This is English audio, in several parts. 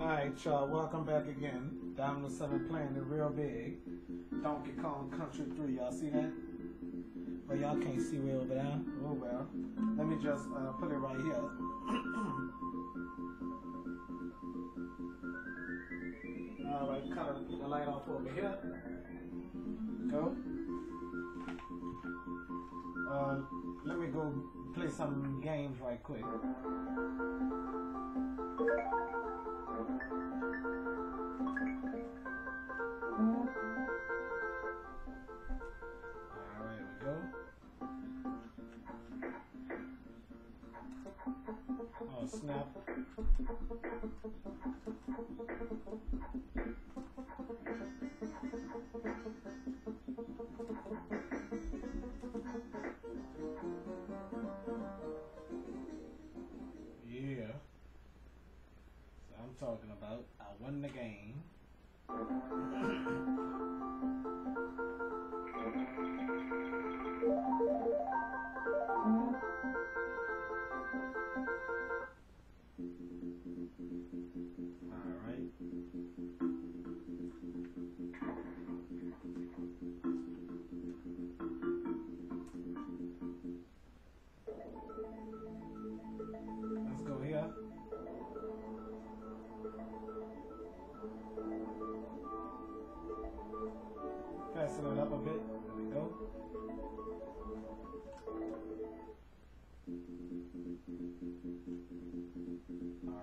Alright, y'all, welcome back again. Down 7 playing it real big. Donkey Kong Country 3, y'all see that? But y'all can't see over there. Oh well. Let me just uh, put it right here. Alright, cut the light off over here. Go. Uh, let me go play some games right quick. Oh, snap. Yeah. So I'm talking about I won the game.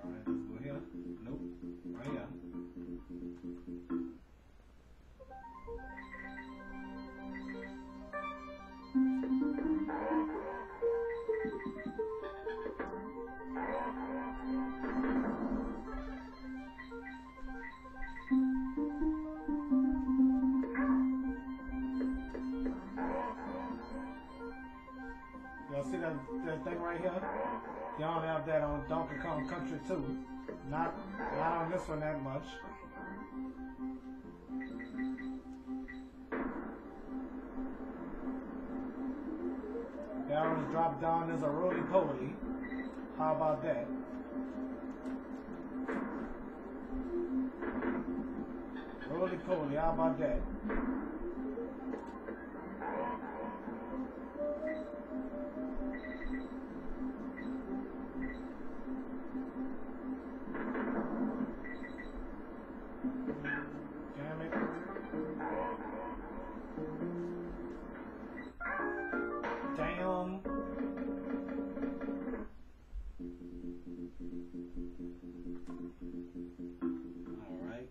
Alright, go here. Nope. Right here. Y'all have that on Donkey Kong Country 2. Not, not on this one that much. That one's dropped down as a roly poly. How about that? Roly poly, how about that? Damn it. Damn. Alright.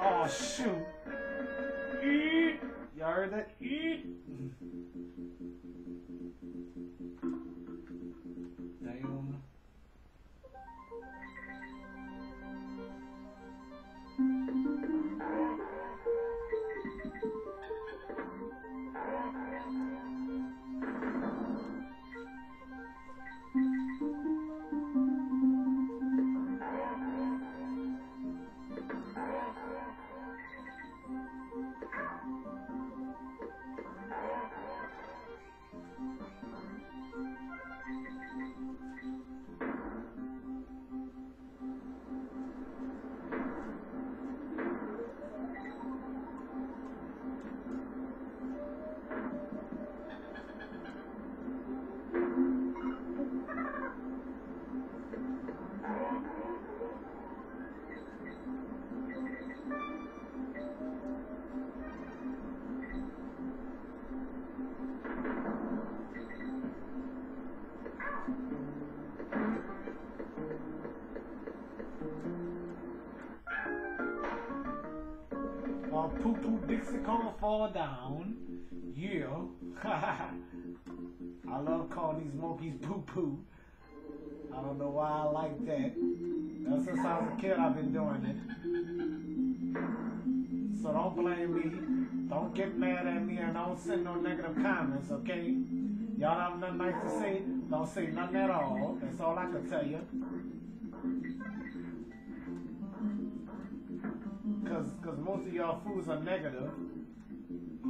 Oh shoot. Eat. Y'all heard that? Poo poo Dixie gonna fall down. Yeah. I love calling these monkeys poo poo. I don't know why I like that. Ever since I was a kid, I've been doing it. So don't blame me. Don't get mad at me and don't send no negative comments, okay? Y'all have nothing nice to say? Don't say nothing at all. That's all I can tell you. Cause, cause most of y'all fools are negative.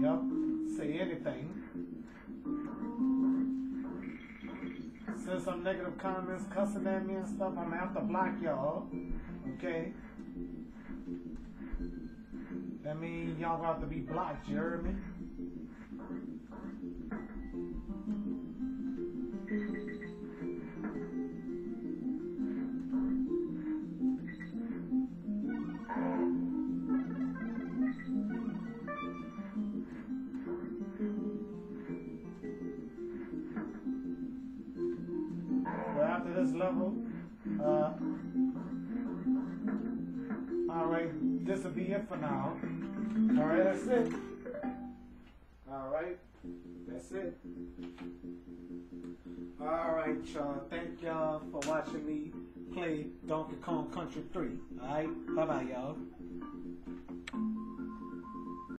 Yep. Say anything. Send some negative comments, cussing at me and stuff. I'm gonna have to block y'all. Okay? That means y'all have to be blocked, you level, uh, all right, this will be it for now. All right, that's it. All right, that's it. All right, y'all. Thank y'all for watching me play Donkey Kong Country 3. All right, bye bye, y'all.